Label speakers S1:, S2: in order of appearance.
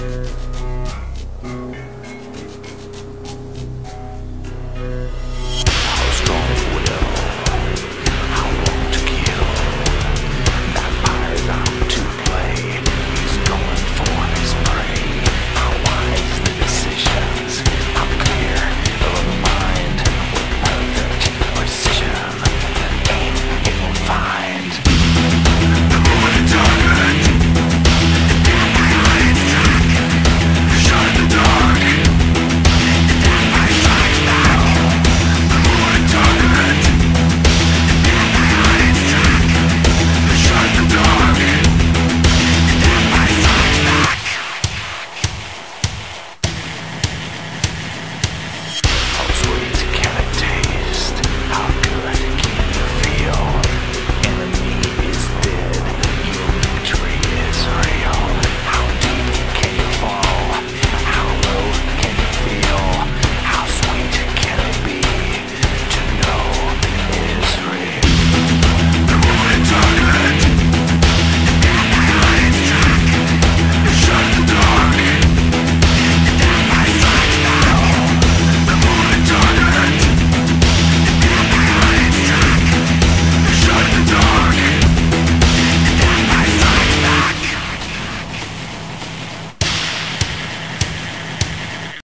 S1: Yeah.